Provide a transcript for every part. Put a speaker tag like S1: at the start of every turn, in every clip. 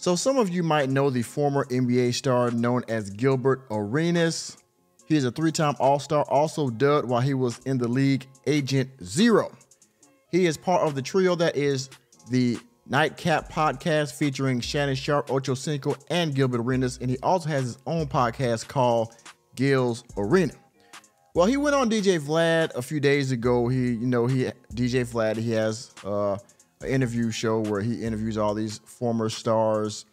S1: So some of you might know the former NBA star known as Gilbert Arenas. He is a three-time All-Star, also dubbed while he was in the league Agent Zero. He is part of the trio that is the Nightcap podcast featuring Shannon Sharpe, Ocho Cinco, and Gilbert Arenas, and he also has his own podcast called Gil's Arena. Well, he went on DJ Vlad a few days ago. He, you know, he DJ Vlad. He has uh, interview show where he interviews all these former stars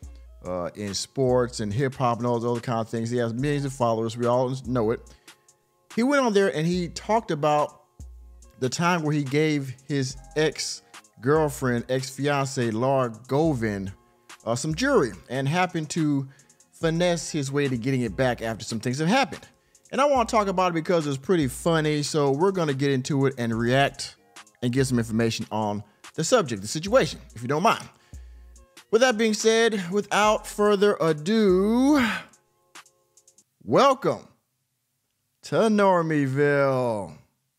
S1: uh, in sports and hip hop and all those other kind of things. He has millions of followers. We all know it. He went on there and he talked about the time where he gave his ex girlfriend, ex fiance Laura Govan, uh, some jewelry and happened to finesse his way to getting it back after some things have happened. And I want to talk about it because it's pretty funny. So we're going to get into it and react and get some information on the subject, the situation, if you don't mind. With that being said, without further ado, welcome to Normieville.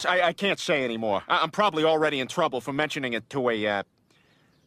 S2: I, I can't say anymore. I, am probably already in trouble for mentioning it to a, uh,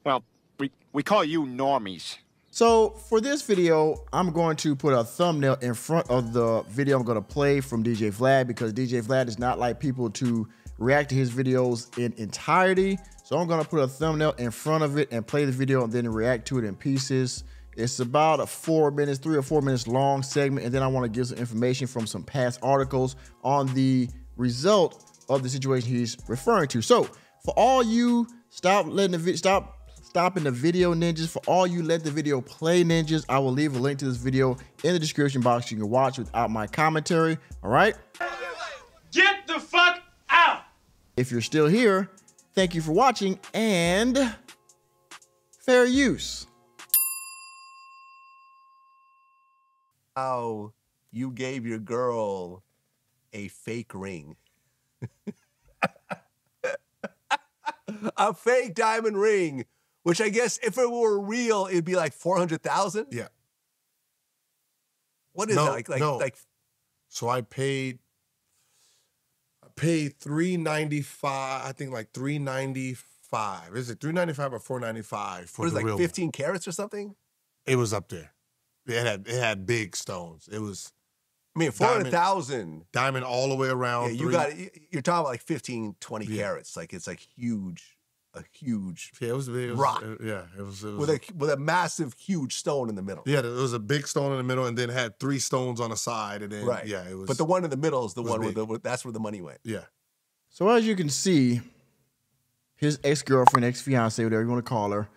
S2: well, we, we call you normies.
S1: So for this video, I'm going to put a thumbnail in front of the video I'm going to play from DJ Vlad because DJ Vlad is not like people to react to his videos in entirety. So I'm gonna put a thumbnail in front of it and play the video and then react to it in pieces. It's about a four minutes, three or four minutes long segment. And then I wanna give some information from some past articles on the result of the situation he's referring to. So for all you stop letting the video, stop stopping the video ninjas, for all you let the video play ninjas, I will leave a link to this video in the description box. You can watch without my commentary, all right?
S3: Get the fuck out!
S1: If you're still here, Thank you for watching and fair use.
S4: How you gave your girl a fake ring. a fake diamond ring, which I guess if it were real, it'd be like 400,000.
S5: Yeah.
S4: What is
S5: no,
S4: that? Like, like,
S5: no.
S4: like,
S5: so I paid paid three ninety five. I think like three ninety five. Is it three ninety five or four ninety five for
S4: what is
S5: the
S4: it, like
S5: real
S4: 15
S5: one?
S4: carats or something?
S5: It was up there. It had it had big stones. It was
S4: I mean, 400,000.
S5: Diamond all the way around.
S4: Yeah, you got you're talking about like 15, 20
S5: Yeah.
S4: carats. Like it's like huge, a huge
S5: Yeah, it was big. It was,
S4: rock.
S5: uh, yeah, it was. It was
S4: with a with a massive, huge stone in the middle.
S5: yeah, there was a big stone in the middle, and then had three stones on the side, and then
S4: Right.
S5: yeah, it was.
S4: But the one in the middle is the
S5: was
S4: one where
S5: big.
S4: the that's where the money went.
S5: yeah,
S1: So as you can see, his ex-girlfriend, ex-fiance, whatever you want to call her,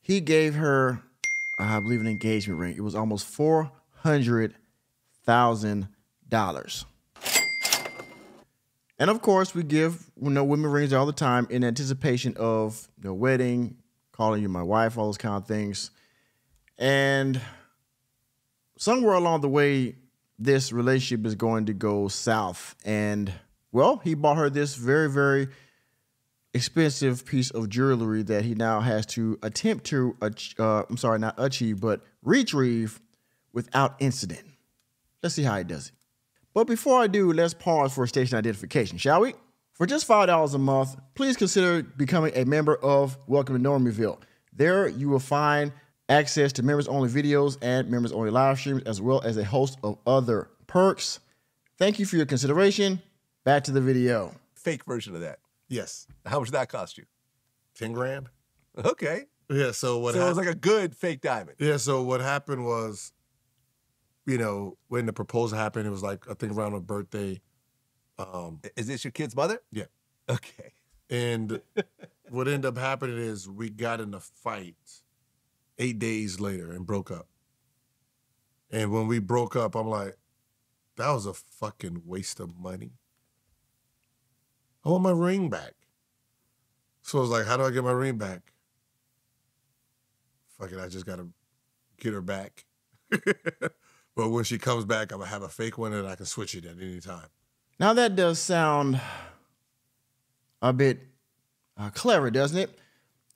S1: he gave her, I believe, an engagement ring. It was almost four hundred thousand dollars. And of course, we give you know women rings all the time in anticipation of the wedding, calling you my wife, all those kind of things. And somewhere along the way, this relationship is going to go south. And well, he bought her this very, very expensive piece of jewelry that he now has to attempt to, uh, I'm sorry, not achieve, but retrieve without incident. Let's see how he does it. But before I do, let's pause for station identification, shall we? For just $5 a month, please consider becoming a member of Welcome to Normieville. There you will find access to members only videos and members only live streams, as well as a host of other perks. Thank you for your consideration. Back to the video.
S4: Fake version of that.
S5: yes,
S4: How much did that cost you?
S5: ten grand.
S4: Okay.
S5: Yeah. So what?
S4: so it was
S5: hap-
S4: like a good fake diamond.
S5: Yeah, so what happened was, you know, when the proposal happened, it was like I think around her birthday. Um,
S4: Is this your kid's mother?
S5: Yeah.
S4: Okay.
S5: and what ended up happening is we got in a fight eight days later and broke up. And when we broke up, I'm like, that was a fucking waste of money. I want my ring back. So I was like, how do I get my ring back? Fuck it, I just gotta get her back. but when she comes back, I'm gonna have a fake one and I can switch it at any time.
S1: Now that does sound a bit uh, clever, doesn't it?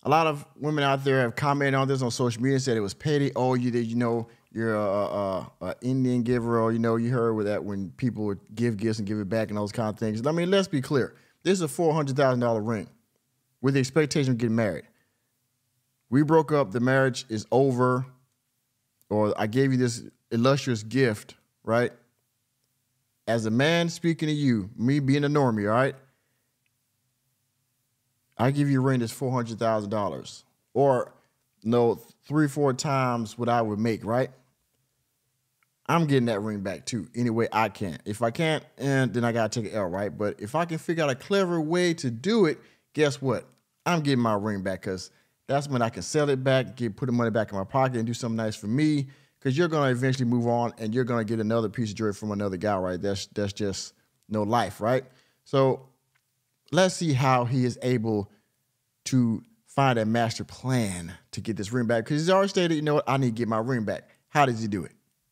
S1: A lot of women out there have commented on this on social media and said it was petty. Oh, you did, you know, you're a, a, a Indian giver, or you know, you heard with that when people would give gifts and give it back and those kind of things. I mean, let's be clear. This is a four hundred thousand dollar ring with the expectation of getting married. We broke up. The marriage is over. Or I gave you this illustrious gift, right? As a man speaking to you, me being a normie, all right? I give you a ring that's four hundred thousand dollars, or no, three, four times what I would make, right? I'm getting that ring back too. Any way I can. If I can't, and then I gotta take an L, right? But if I can figure out a clever way to do it, guess what? I'm getting my ring back because that's when I can sell it back, get put the money back in my pocket, and do something nice for me. Because you're gonna eventually move on, and you're gonna get another piece of jewelry from another guy, right? That's that's just no life, right? So let's see how he is able to find a master plan to get this ring back. Because he's already stated, you know what, I need to get my ring back. How does he do it?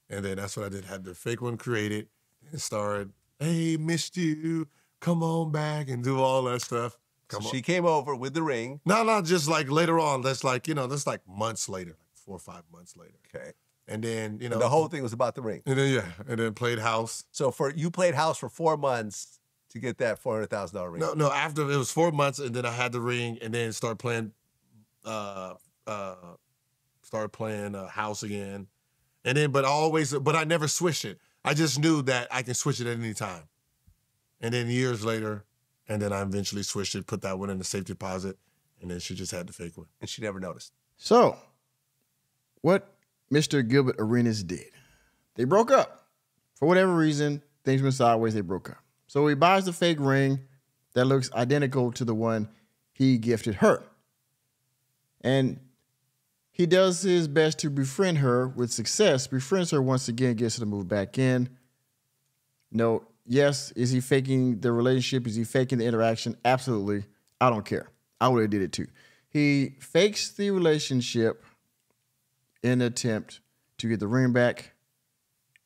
S5: And then that's what I did. Had the fake one created and started, hey, missed you. Come on back and do all that stuff.
S4: So
S5: Come on.
S4: she came over with the ring.
S5: no, not just like later on. That's like, you know, that's like months later, like four or five months later.
S4: Okay.
S5: And then, you know,
S4: the whole thing was about the ring.
S5: and then yeah, and then played house.
S4: So for you played house for four months to get that four hundred thousand dollar ring.
S5: No, no, after it was four months, and then I had the ring, and then start playing, uh, uh, started playing uh, house again, and then but always, but I never switched it. I just knew that I can switch it at any time, and then years later, and then I eventually switched it, put that one in the safe deposit, and then she just had the fake one.
S4: And she never noticed.
S1: So, what Mr. Gilbert Arenas did, they broke up. For whatever reason, things went sideways, they broke up. So he buys the fake ring that looks identical to the one he gifted her. And he does his best to befriend her with success, befriends her once again, gets her to move back in. No, yes, is he faking the relationship? Is he faking the interaction? Absolutely. I don't care. I would have did it too. He fakes the relationship in an attempt to get the ring back.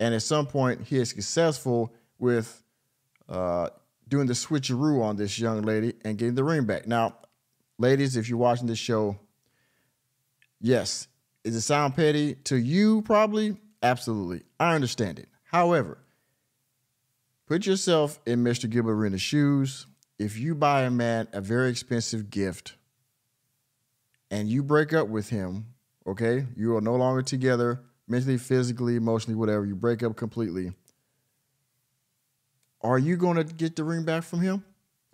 S1: And at some point, he is successful with uh, doing the switcheroo on this young lady and getting the ring back. Now, ladies, if you're watching this show, yes, does it sound petty to you? Probably, absolutely. I understand it. However, put yourself in Mr. Gilbert Arenas' shoes. If you buy a man a very expensive gift and you break up with him, okay, you are no longer together mentally, physically, emotionally, whatever, you break up completely. Are you going to get the ring back from him?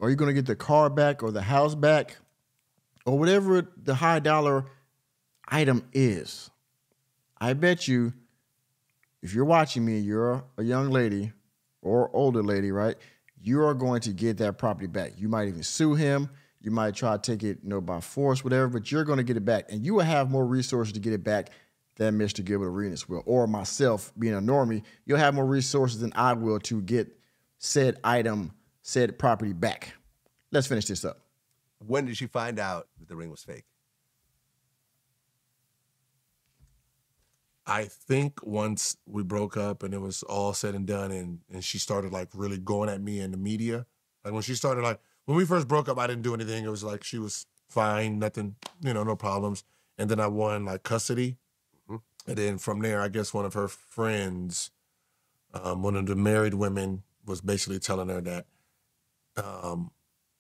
S1: Are you going to get the car back or the house back or whatever the high dollar item is? I bet you, if you're watching me, you're a young lady or older lady, right? You are going to get that property back. You might even sue him. You might try to take it, you know, by force, whatever, but you're going to get it back, and you will have more resources to get it back than Mr. Gilbert Arenas will, or myself being a normie. You'll have more resources than I will to get said item, said property back. Let's finish this up.
S4: When did she find out that the ring was fake?
S5: I think once we broke up and it was all said and done, and and she started like really going at me in the media. Like when she started like when we first broke up, I didn't do anything. It was like she was fine, nothing, you know, no problems. And then I won like custody, and then from there, I guess one of her friends, um, one of the married women, was basically telling her that um,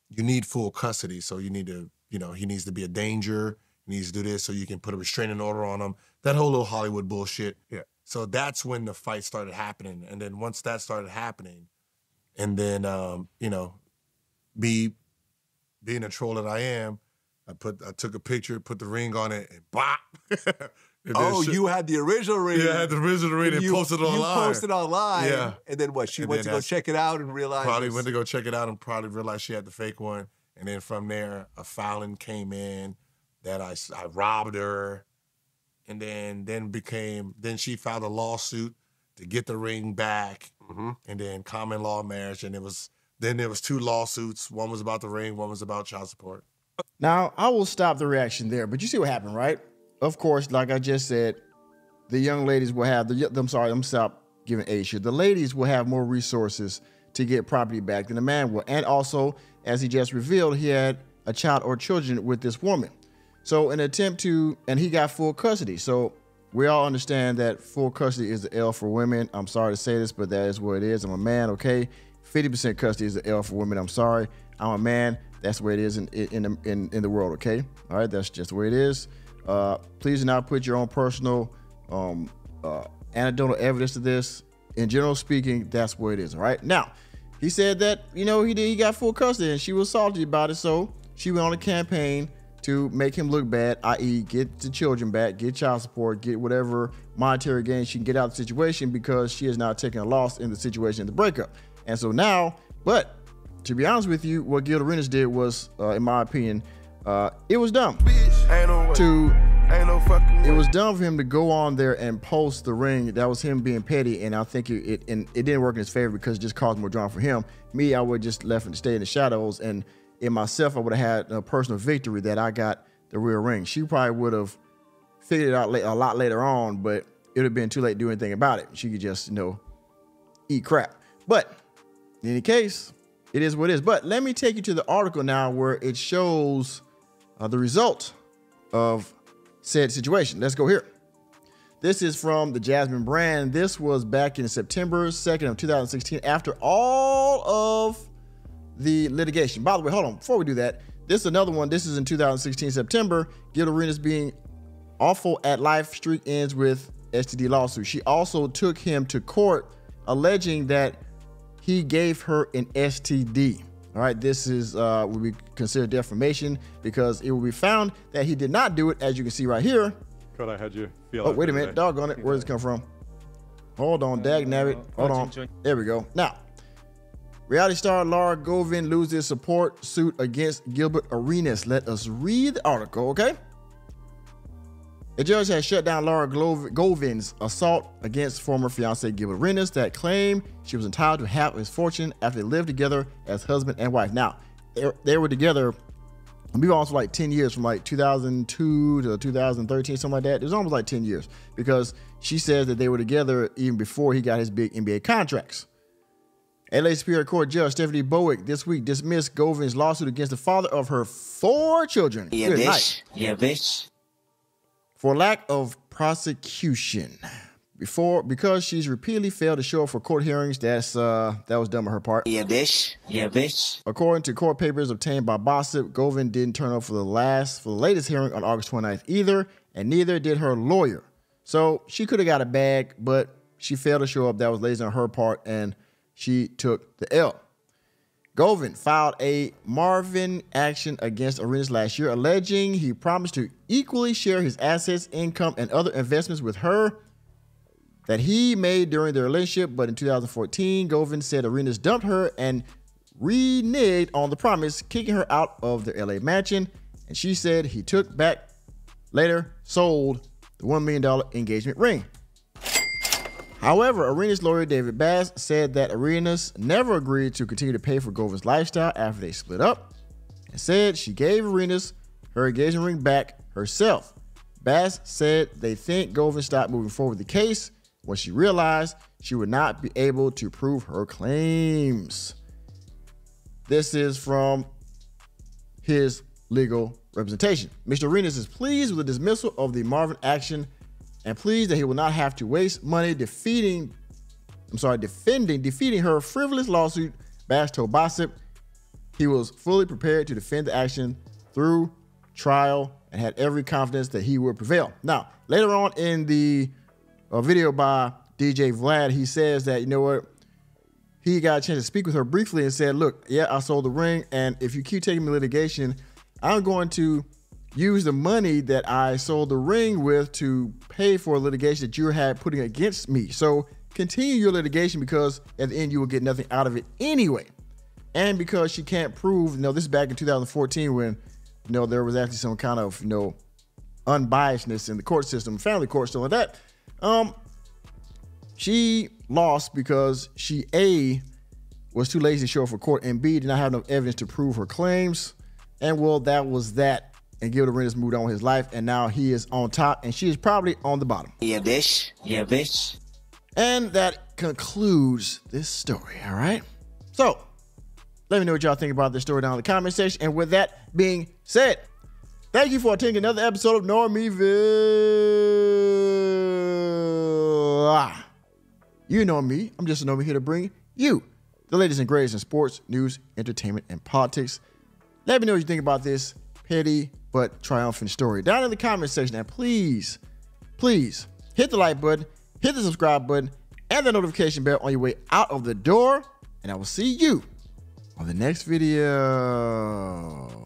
S5: you need full custody, so you need to, you know, he needs to be a danger. He needs to do this so you can put a restraining order on him. That whole little Hollywood bullshit.
S4: Yeah.
S5: So that's when the fight started happening. And then once that started happening, and then um, you know, me being a troll that I am, I put I took a picture, put the ring on it, and bop.
S4: Oh,
S5: shit-
S4: you had the original ring.
S5: yeah, I had the original ring and
S4: you,
S5: posted it online.
S4: you posted it online.
S5: Yeah.
S4: And then what? She
S5: And
S4: went to go check it out and realized.
S5: probably went to go check it out and probably realized she had the fake one. And then from there, a filing came in that I, I robbed her. And then then became then she filed a lawsuit to get the ring back.
S4: Mhm.
S5: And then common law marriage. And it was then there was two lawsuits. One was about the ring, one was about child support.
S1: Now, I will stop the reaction there, but you see what happened, right? Of course, like I just said, the young ladies will have the. I'm sorry, I'm stop giving age here. The ladies will have more resources to get property back than the man will, and also, as he just revealed, he had a child or children with this woman. So, an attempt to, and he got full custody. So, we all understand that full custody is the L for women. I'm sorry to say this, but that is what it is. I'm a man, okay? 50% custody is the L for women. I'm sorry. I'm a man. That's where it is in in in, in the world, okay? All right, that's just the way it is. Uh, please do not put your own personal um, uh, anecdotal evidence to this. In general speaking, that's where it is. All right. Now, he said that you know he did he got full custody and she was salty about it, so she went on a campaign to make him look bad, i.e., get the children back, get child support, get whatever monetary gain she can get out of the situation because she has now taken a loss in the situation in the breakup. And so now, but to be honest with you, what Gil Arenas did was, uh, in my opinion, uh, it was dumb.
S6: Ain't no way.
S1: To
S6: no fucking
S1: it was dumb for him to go on there and post the ring. That was him being petty, and I think it, it and it didn't work in his favor because it just caused more drama for him. Me, I would just left and stay in the shadows, and in myself, I would have had a personal victory that I got the real ring. She probably would have figured it out a lot later on, but it would have been too late to do anything about it. She could just, you know, eat crap. But in any case, it is what it is. But let me take you to the article now where it shows uh, the result of said situation. Let's go here. This is from the Jasmine brand. This was back in September 2nd of 2016 after all of the litigation. By the way, hold on. Before we do that, this is another one. This is in 2016 September. Gil Arenas being awful at life streak ends with STD lawsuit. She also took him to court alleging that he gave her an STD. All right, this is uh, would be considered defamation because it will be found that he did not do it, as you can see right here.
S7: Could I had you feel
S1: Oh,
S7: it
S1: wait a
S7: today.
S1: minute, doggone it. Where does it come from? Hold on, dag nabbit. Hold on. There we go. Now, reality star Laura Govan loses support suit against Gilbert Arenas. Let us read the article, okay? A judge has shut down Laura Govan's assault against former fiance Gilbert Arenas that claimed she was entitled to half of his fortune after they lived together as husband and wife. Now, they, they were together be honest, for like 10 years from like 2002 to 2013, something like that. It was almost like 10 years because she says that they were together even before he got his big NBA contracts. LA Superior Court Judge Stephanie Bowick this week dismissed Govan's lawsuit against the father of her four children.
S8: Yeah,
S1: Good
S8: bitch.
S1: night.
S8: Yeah, bitch.
S1: For lack of prosecution. Before because she's repeatedly failed to show up for court hearings, that's uh that was dumb on her part.
S8: Yeah, bitch. Yeah, bitch.
S1: According to court papers obtained by Bossip, Govan didn't turn up for the last for the latest hearing on August 29th either, and neither did her lawyer. So she could have got a bag, but she failed to show up. That was lazy on her part, and she took the L. Govan filed a Marvin action against Arenas last year, alleging he promised to equally share his assets, income, and other investments with her that he made during their relationship. But in 2014, Govan said Arenas dumped her and reneged on the promise, kicking her out of their LA mansion. And she said he took back later, sold the $1 million engagement ring. However, Arenas lawyer David Bass said that Arenas never agreed to continue to pay for Govan's lifestyle after they split up and said she gave Arenas her engagement ring back herself. Bass said they think Govan stopped moving forward with the case when she realized she would not be able to prove her claims. This is from his legal representation. Mr. Arenas is pleased with the dismissal of the Marvin action and pleased that he will not have to waste money defeating, I'm sorry, defending, defeating her frivolous lawsuit. Bass told Bossip he was fully prepared to defend the action through trial and had every confidence that he would prevail. Now, later on in the uh, video by DJ Vlad, he says that, you know what, he got a chance to speak with her briefly and said, Look, yeah, I sold the ring. And if you keep taking me litigation, I'm going to use the money that I sold the ring with to pay for litigation that you had putting against me. So continue your litigation because at the end you will get nothing out of it anyway. And because she can't prove, you know, this is back in 2014 when, you know, there was actually some kind of, you know, unbiasedness in the court system, family court, stuff like that. Um, she lost because she A was too lazy to show up for court, and B did not have enough evidence to prove her claims. And well, that was that. And Gilda Arenas moved on with his life, and now he is on top, and she is probably on the bottom.
S8: Yeah, bitch. Yeah, bitch.
S1: And that concludes this story. All right. So let me know what y'all think about this story down in the comment section. And with that being said, thank you for attending another episode of Normieville. Ah, You know me. I'm just a normie here to bring you the latest and greatest in sports, news, entertainment, and politics. Let me know what you think about this petty but triumphant story. Down in the comment section, and please, please hit the like button, hit the subscribe button, and the notification bell on your way out of the door. And I will see you on the next video.